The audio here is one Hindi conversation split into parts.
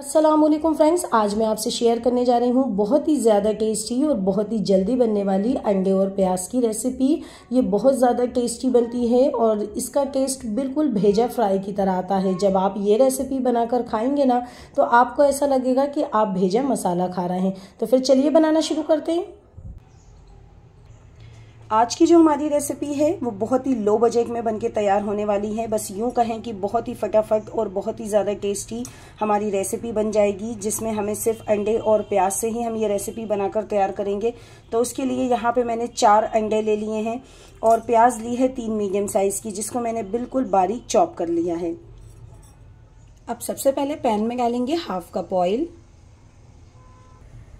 असलम फ्रेंड्स आज मैं आपसे शेयर करने जा रही हूँ बहुत ही ज़्यादा टेस्टी और बहुत ही जल्दी बनने वाली अंडे और प्याज की रेसिपी ये बहुत ज़्यादा टेस्टी बनती है और इसका टेस्ट बिल्कुल भेजा फ्राई की तरह आता है। जब आप ये रेसिपी बनाकर खाएँगे ना तो आपको ऐसा लगेगा कि आप भेजा मसाला खा रहे हैं। तो फिर चलिए बनाना शुरू करते हैं। आज की जो हमारी रेसिपी है, वो बहुत ही लो बजट में बनके तैयार होने वाली है। बस यूँ कहें कि बहुत ही फटाफट और बहुत ही ज़्यादा टेस्टी हमारी रेसिपी बन जाएगी, जिसमें हमें सिर्फ़ अंडे और प्याज से ही हम ये रेसिपी बनाकर तैयार करेंगे। तो उसके लिए यहाँ पे मैंने चार अंडे ले लिए हैं और प्याज ली है तीन मीडियम साइज़ की, जिसको मैंने बिल्कुल बारीक चॉप कर लिया है। अब सबसे पहले पैन में डालेंगे हाफ़ कप ऑयल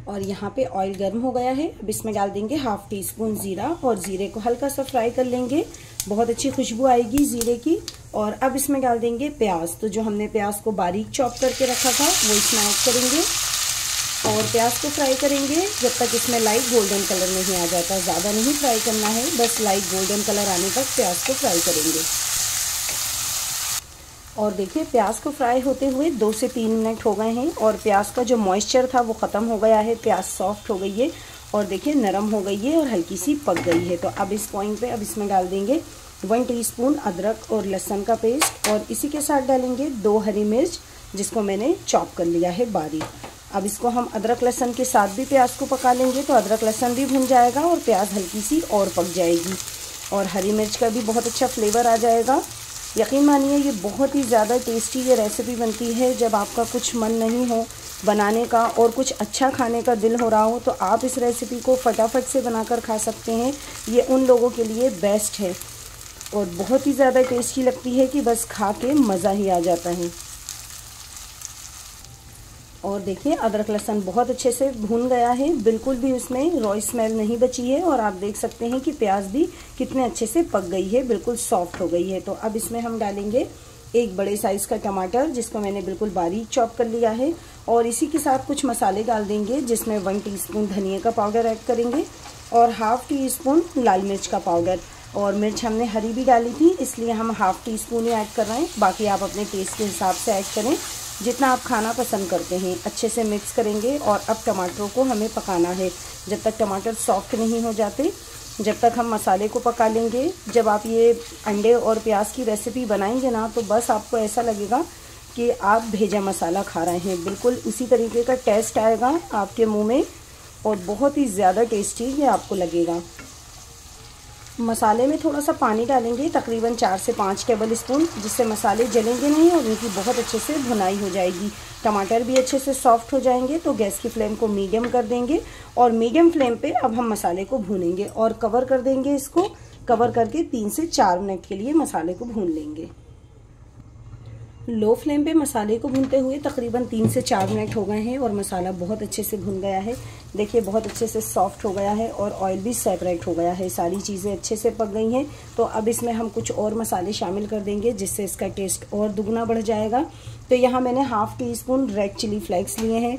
और यहाँ पे ऑयल गर्म हो गया है। अब इसमें डाल देंगे हाफ़ टी स्पून ज़ीरा और ज़ीरे को हल्का सा फ्राई कर लेंगे। बहुत अच्छी खुशबू आएगी ज़ीरे की। और अब इसमें डाल देंगे प्याज। तो जो हमने प्याज को बारीक चॉप करके रखा था, वो इसमें ऐड करेंगे। और प्याज को फ्राई करेंगे। जब तक इसमें लाइट गोल्डन कलर नहीं आ जाता, ज़्यादा नहीं फ्राई करना है। बस लाइट गोल्डन कलर आने तक प्याज को फ्राई करेंगे। और देखिए, प्याज को फ्राई होते हुए दो से तीन मिनट हो गए हैं और प्याज का जो मॉइस्चर था वो ख़त्म हो गया है। प्याज सॉफ्ट हो गई है और देखिए, नरम हो गई है और हल्की सी पक गई है। तो अब इस पॉइंट पे अब इसमें डाल देंगे वन टीस्पून अदरक और लहसुन का पेस्ट और इसी के साथ डालेंगे दो हरी मिर्च, जिसको मैंने चॉप कर लिया है बारीक। अब इसको हम अदरक लहसन के साथ भी प्याज को पका लेंगे तो अदरक लहसन भी भुन जाएगा और प्याज हल्की सी और पक जाएगी और हरी मिर्च का भी बहुत अच्छा फ्लेवर आ जाएगा। यकीन मानिए, ये बहुत ही ज़्यादा टेस्टी ये रेसिपी बनती है। जब आपका कुछ मन नहीं हो बनाने का और कुछ अच्छा खाने का दिल हो रहा हो तो आप इस रेसिपी को फटाफट से बनाकर खा सकते हैं। ये उन लोगों के लिए बेस्ट है। और बहुत ही ज़्यादा टेस्टी लगती है कि बस खा के मज़ा ही आ जाता है। और देखिए, अदरक लहसन बहुत अच्छे से भून गया है। बिल्कुल भी उसमें रॉय स्मेल नहीं बची है और आप देख सकते हैं कि प्याज भी कितने अच्छे से पक गई है, बिल्कुल सॉफ्ट हो गई है। तो अब इसमें हम डालेंगे एक बड़े साइज़ का टमाटर, जिसको मैंने बिल्कुल बारीक चॉप कर लिया है। और इसी के साथ कुछ मसाले डाल देंगे, जिसमें वन टीस्पून धनिया का पाउडर ऐड करेंगे और हाफ़ टी स्पून लाल मिर्च का पाउडर और मिर्च हमने हरी भी डाली थी, इसलिए हम हाफ़ टी स्पून ही ऐड कर रहे हैं। बाकी आप अपने टेस्ट के हिसाब से ऐड करें। जितना आप खाना पसंद करते हैं, अच्छे से मिक्स करेंगे और अब टमाटरों को हमें पकाना है। जब तक टमाटर सॉफ्ट नहीं हो जाते, जब तक हम मसाले को पका लेंगे, जब आप ये अंडे और प्याज की रेसिपी बनाएँगे ना तो बस आपको ऐसा लगेगा कि आप भेजा मसाला खा रहे हैं। बिल्कुल उसी तरीके का टेस्ट आएगा आपके मुँह में और बहुत ही ज़्यादा टेस्टी ये आपको लगेगा। मसाले में थोड़ा सा पानी डालेंगे, तकरीबन चार से पाँच टेबल स्पून जिससे मसाले जलेंगे नहीं और उनकी बहुत अच्छे से भुनाई हो जाएगी। टमाटर भी अच्छे से सॉफ्ट हो जाएँगे तो गैस की फ्लेम को मीडियम कर देंगे और मीडियम फ्लेम पे अब हम मसाले को भूनेंगे और कवर कर देंगे इसको। कवर करके तीन से चार मिनट के लिए मसाले को भून लेंगे। लो फ्लेम पे मसाले को भूनते हुए तकरीबन तीन से चार मिनट हो गए हैं और मसाला बहुत अच्छे से भुन गया है। देखिए, बहुत अच्छे से सॉफ्ट हो गया है और ऑयल भी सेपरेट हो गया है। सारी चीज़ें अच्छे से पक गई हैं। तो अब इसमें हम कुछ और मसाले शामिल कर देंगे, जिससे इसका टेस्ट और दुगना बढ़ जाएगा। तो यहाँ मैंने half teaspoon red chilli flakes लिए हैं।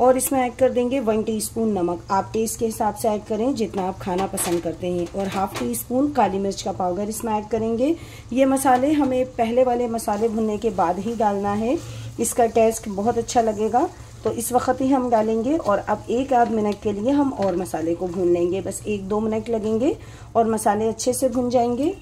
और इसमें ऐड कर देंगे वन टीस्पून नमक। आप टेस्ट के हिसाब से ऐड करें जितना आप खाना पसंद करते हैं। और हाफ़ टी स्पून काली मिर्च का पाउडर इसमें ऐड करेंगे। ये मसाले हमें पहले वाले मसाले भुनने के बाद ही डालना है। इसका टेस्ट बहुत अच्छा लगेगा। तो इस वक्त ही हम डालेंगे और अब एक आध मिनट के लिए हम और मसाले को भून लेंगे। बस एक दो मिनट लगेंगे और मसाले अच्छे से भुन जाएँगे।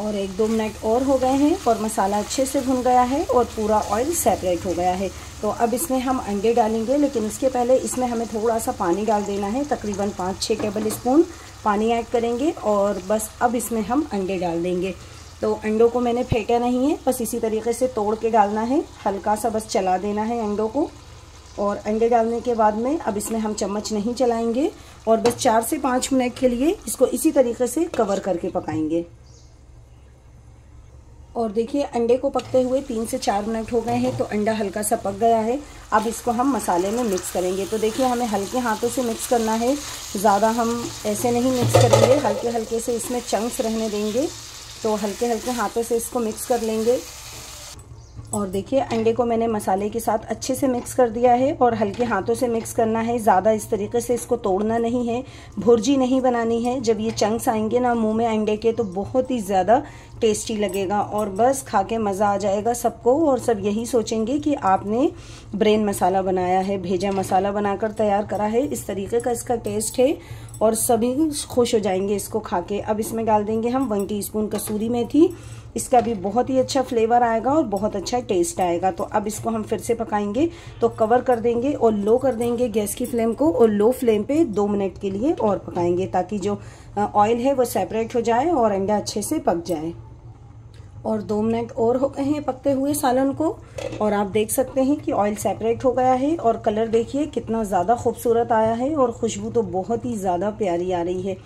और एक दो मिनट और हो गए हैं और मसाला अच्छे से भुन गया है और पूरा ऑयल सेपरेट हो गया है। तो अब इसमें हम अंडे डालेंगे, लेकिन इसके पहले इसमें हमें थोड़ा सा पानी डाल देना है, तकरीबन पाँच छः टेबल स्पून पानी ऐड करेंगे और बस अब इसमें हम अंडे डाल देंगे। तो अंडों को मैंने फेंटा नहीं है, बस इसी तरीके से तोड़ के डालना है हल्का सा बस चला देना है अंडों को। और अंडे डालने के बाद में अब इसमें हम चम्मच नहीं चलाएँगे और बस चार से पाँच मिनट के लिए इसको इसी तरीके से कवर करके पकाएँगे। और देखिए, अंडे को पकते हुए तीन से चार मिनट हो गए हैं तो अंडा हल्का सा पक गया है। अब इसको हम मसाले में मिक्स करेंगे। तो देखिए, हमें हल्के हाथों से मिक्स करना है। ज़्यादा हम ऐसे नहीं मिक्स करेंगे। हल्के हल्के से इसमें चंक्स रहने देंगे। तो हल्के हल्के हाथों से इसको मिक्स कर लेंगे। और देखिए, अंडे को मैंने मसाले के साथ अच्छे से मिक्स कर दिया है और हल्के हाथों से मिक्स करना है। ज़्यादा इस तरीके से इसको तोड़ना नहीं है, भुर्जी नहीं बनानी है। जब ये चंक्स आएँगे ना मुँह में अंडे के तो बहुत ही ज़्यादा टेस्टी लगेगा और बस खा के मज़ा आ जाएगा सबको। और सब यही सोचेंगे कि आपने ब्रेन मसाला बनाया है, भेजा मसाला बनाकर तैयार करा है। इस तरीके का इसका टेस्ट है। और सभी खुश हो जाएँगे इसको खा के अब इसमें डाल देंगे हम वन टी स्पून कसूरी मेथी। इसका भी बहुत ही अच्छा फ्लेवर आएगा और बहुत अच्छा टेस्ट आएगा। तो अब इसको हम फिर से पकाएँगे। तो कवर कर देंगे और लो कर देंगे गैस की फ्लेम को और लो फ्लेम पे दो मिनट के लिए और पकाएँगे ताकि जो ऑयल है वो सेपरेट हो जाए और अंडा अच्छे से पक जाए। और दो मिनट और हो गए हैं पकते हुए सालन को, और आप देख सकते हैं कि ऑयल सेपरेट हो गया है और कलर देखिए कितना ज़्यादा खूबसूरत आया है और खुशबू तो बहुत ही ज़्यादा प्यारी आ रही है।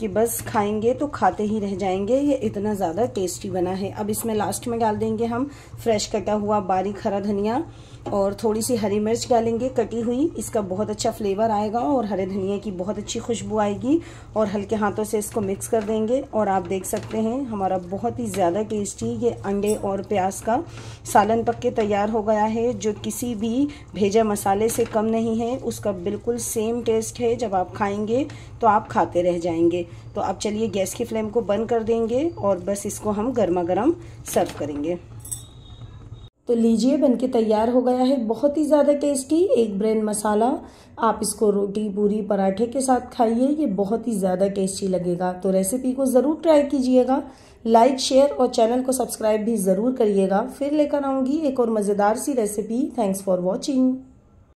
कि बस खाएँगे तो खाते ही रह जाएँगे, ये इतना ज़्यादा टेस्टी बना है। अब इसमें लास्ट में डाल देंगे हम फ्रेश कटा हुआ बारीक हरा धनिया और थोड़ी सी हरी मिर्च डालेंगे, कटी हुई। इसका बहुत अच्छा फ्लेवर आएगा और हरे धनिया की बहुत अच्छी खुशबू आएगी और हल्के हाथों से इसको मिक्स कर देंगे। और आप देख सकते हैं, हमारा बहुत ही ज़्यादा टेस्टी ये अंडे और प्याज का सालन पक के तैयार हो गया है, जो किसी भी भेजा मसाले से कम नहीं है। उसका बिल्कुल सेम टेस्ट है। जब आप खाएँगे तो आप खाते रह जाएँगे। तो अब चलिए गैस की फ्लेम को बंद कर देंगे और बस इसको हम गर्मा गर्म सर्व करेंगे। तो लीजिए, बनके तैयार हो गया है बहुत ही ज़्यादा टेस्टी एक ब्रेन मसाला आप इसको रोटी, पूरी, पराठे के साथ खाइए, ये बहुत ही ज़्यादा टेस्टी लगेगा। तो रेसिपी को ज़रूर ट्राई कीजिएगा। लाइक शेयर और चैनल को सब्सक्राइब भी ज़रूर करिएगा। फिर लेकर आऊँगी एक और मज़ेदार सी रेसिपी थैंक्स फॉर वॉचिंग